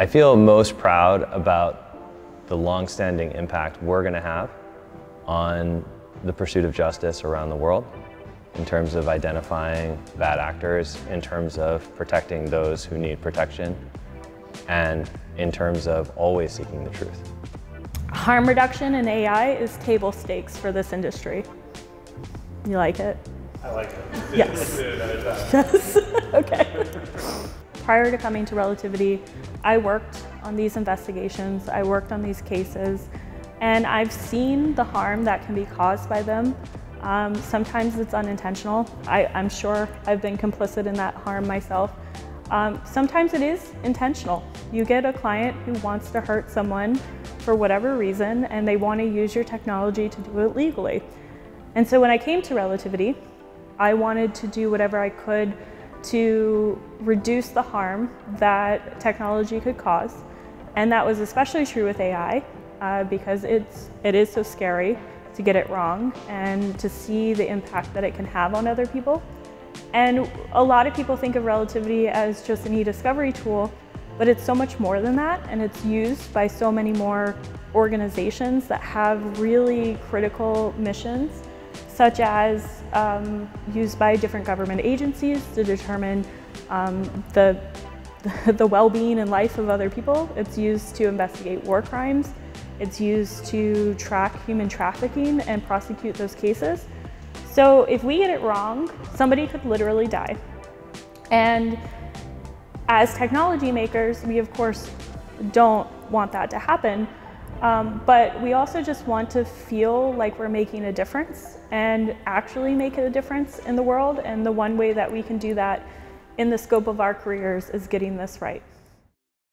I feel most proud about the long-standing impact we're going to have on the pursuit of justice around the world in terms of identifying bad actors, in terms of protecting those who need protection, and in terms of always seeking the truth. Harm reduction in AI is table stakes for this industry. You like it? I like it. Yes. yes. okay. Prior to coming to Relativity, I worked on these investigations, I worked on these cases, and I've seen the harm that can be caused by them. Um, sometimes it's unintentional. I, am sure I've been complicit in that harm myself. Um, sometimes it is intentional. You get a client who wants to hurt someone for whatever reason and they want to use your technology to do it legally. And so when I came to Relativity, I wanted to do whatever I could to reduce the harm that technology could cause. And that was especially true with AI uh, because it's, it is so scary to get it wrong and to see the impact that it can have on other people. And a lot of people think of relativity as just an e-discovery tool, but it's so much more than that, and it's used by so many more organizations that have really critical missions, such as um, used by different government agencies to determine um, the, the well-being and life of other people. It's used to investigate war crimes. It's used to track human trafficking and prosecute those cases. So if we get it wrong, somebody could literally die. And as technology makers, we of course don't want that to happen, um, but we also just want to feel like we're making a difference and actually make a difference in the world. And the one way that we can do that in the scope of our careers is getting this right.